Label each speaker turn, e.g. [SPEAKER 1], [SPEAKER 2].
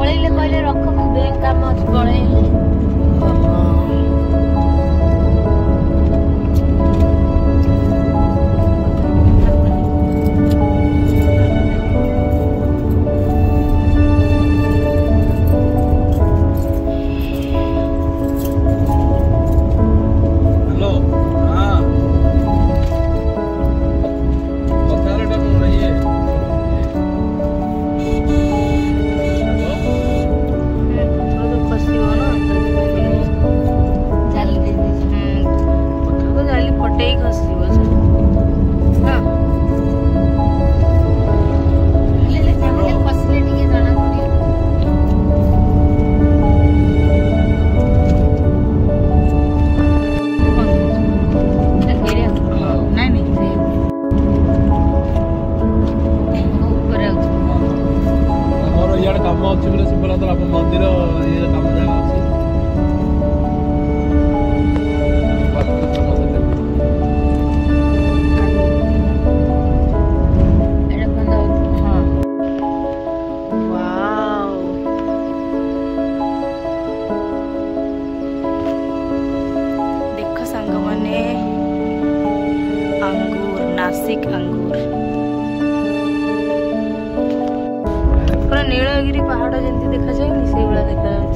[SPEAKER 1] ପଳେଇଲେ କହିଲେ ରଖ ମୁଁ ବ୍ୟାଙ୍କ କାମ ଅଛି ପଳେଇଲେ
[SPEAKER 2] यही घसती बस ऊपर आउ
[SPEAKER 3] ଆମର ଇଆଡ଼େ କାମ ଅଛି ବୋଲେ ଶିବରାତ୍ର ଆମ ମନ୍ଦିର ଇଏ କାମ ଯାକ
[SPEAKER 2] नासिक अंगूर पूरा नीलगिरी पहाड़ जमी देखा जाए से भाया